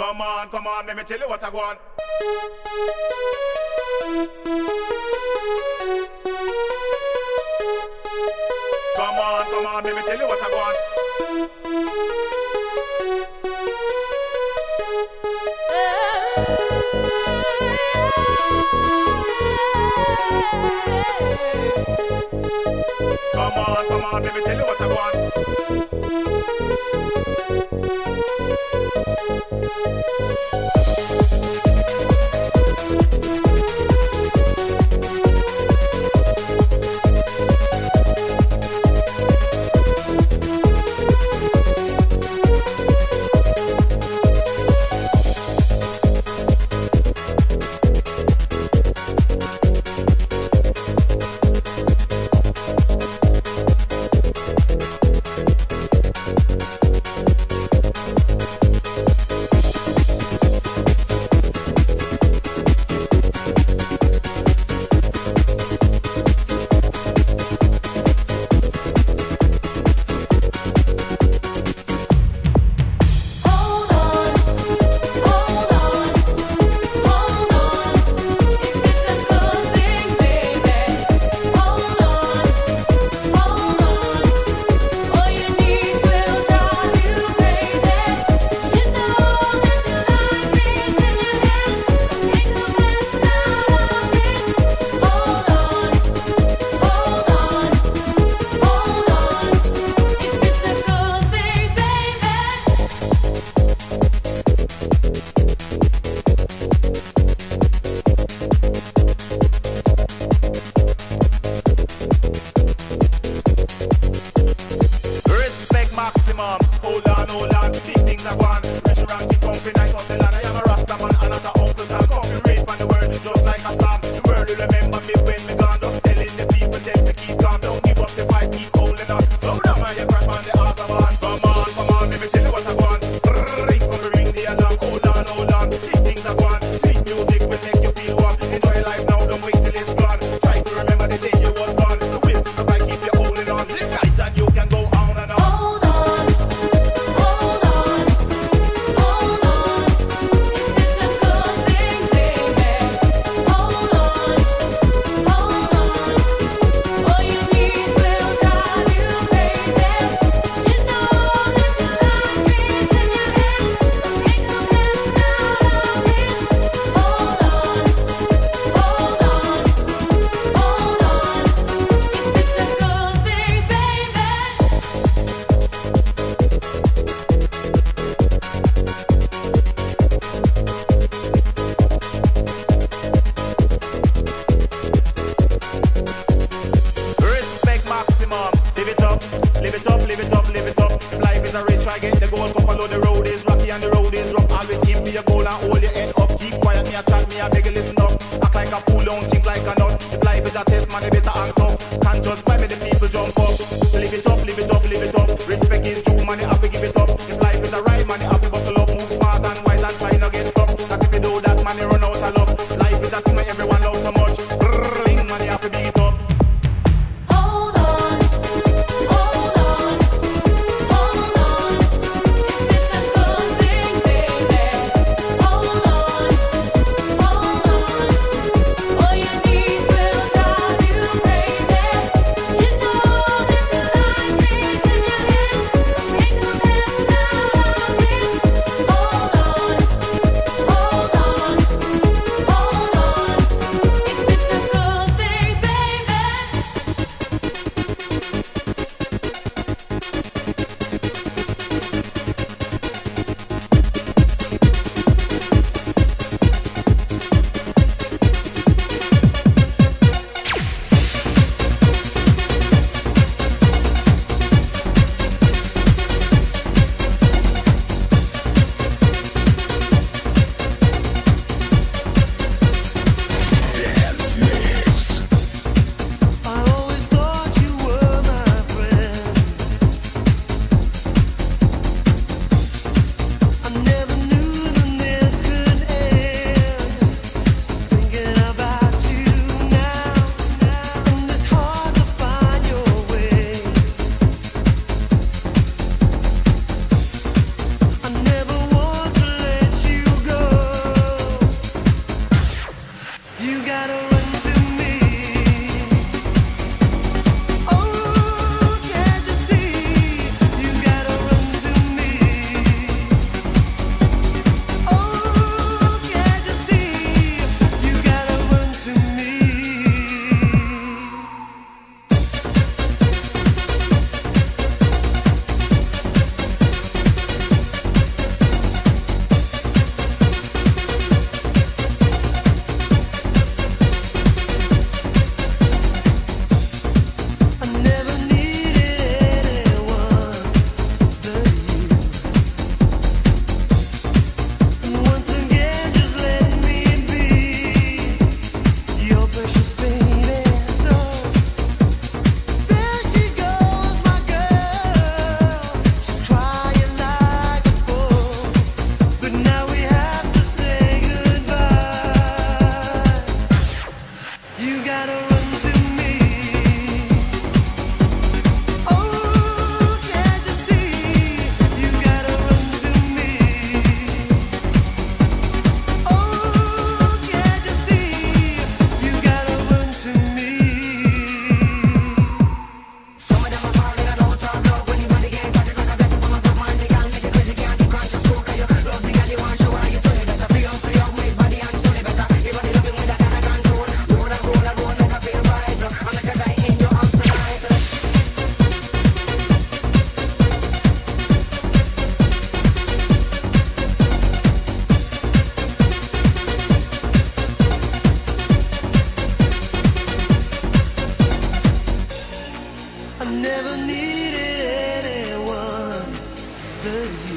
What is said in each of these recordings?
Come on, come on, let me tell you what I want. Come on, come on, let me tell you what I want. Come on, come on, let me tell you what I want. needed anyone but you.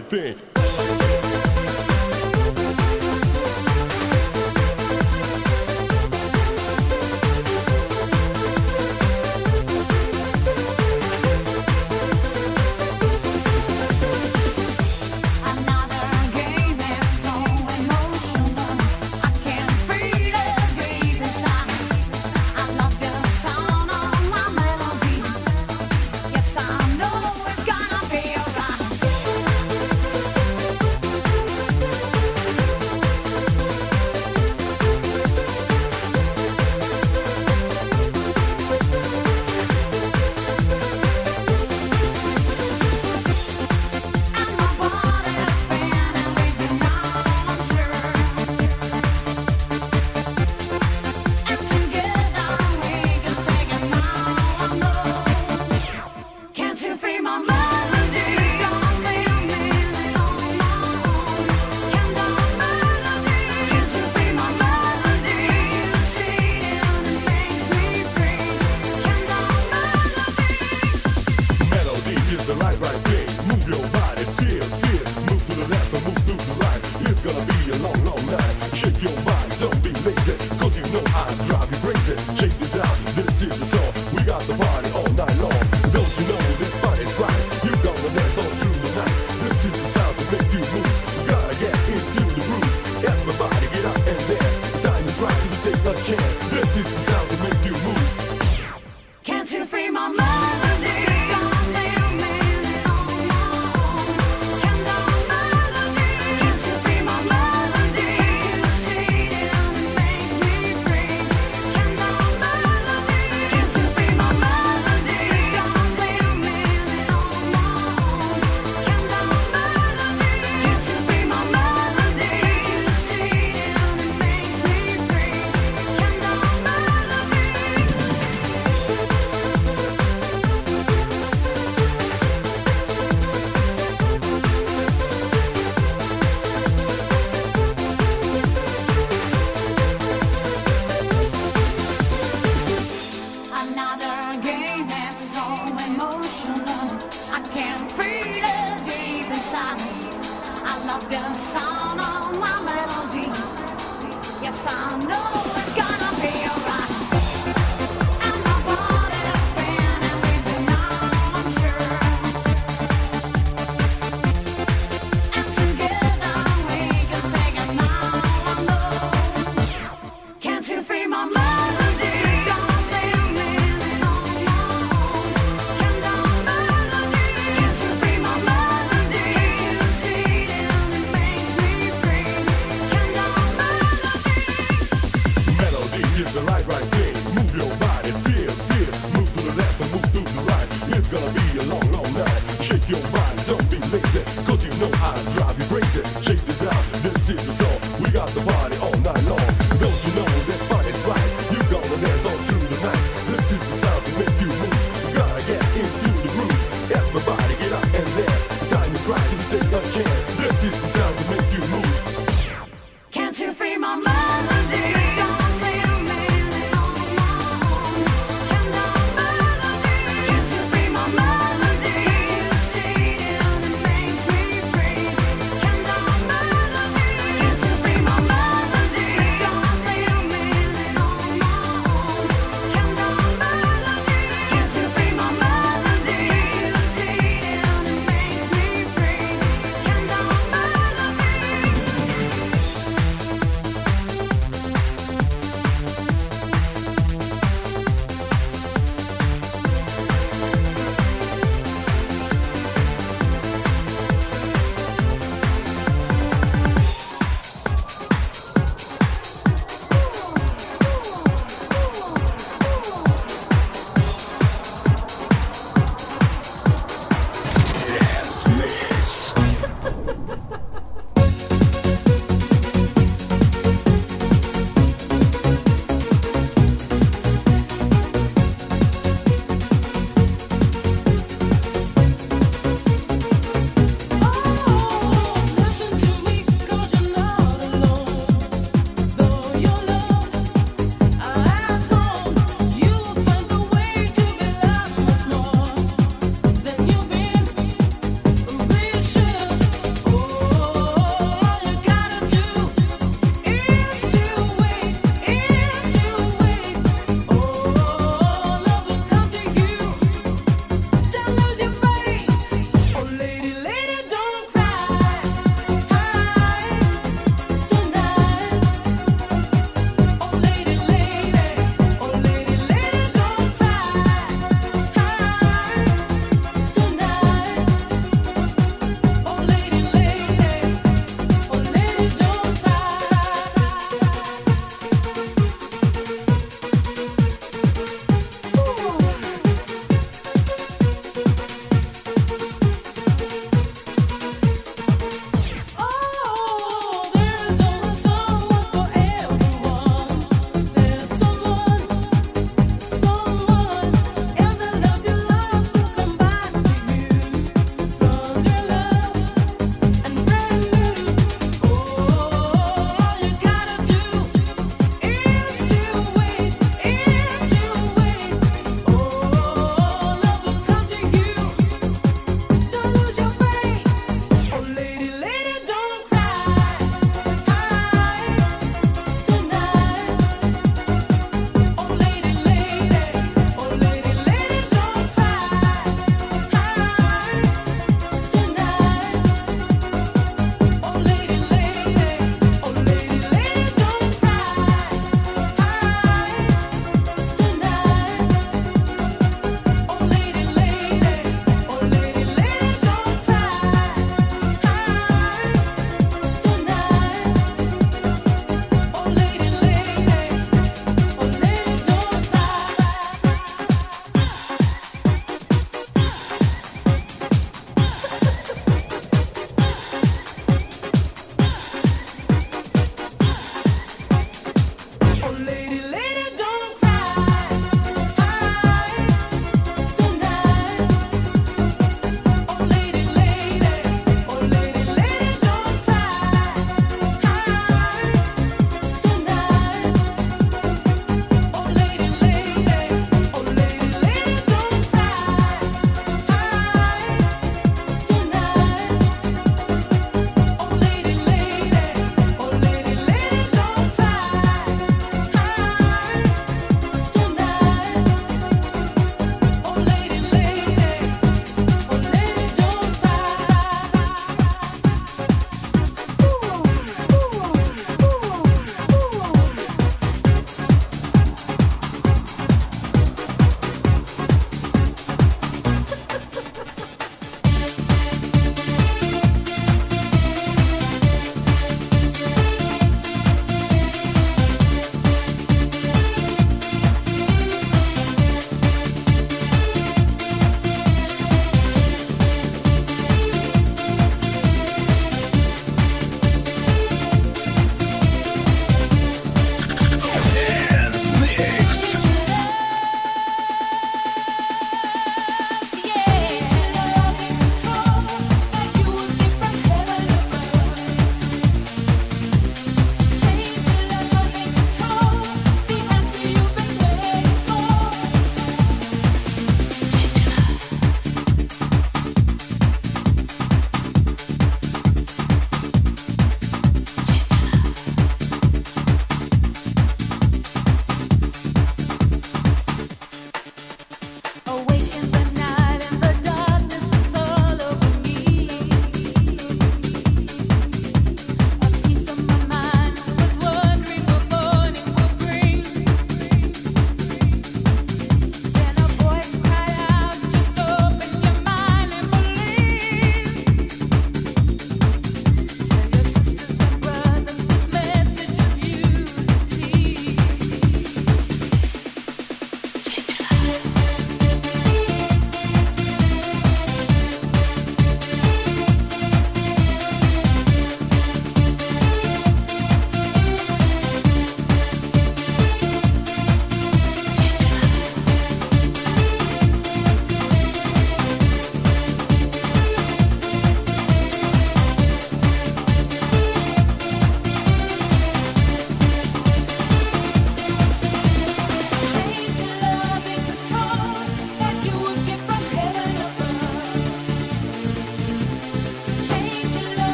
Right, thing.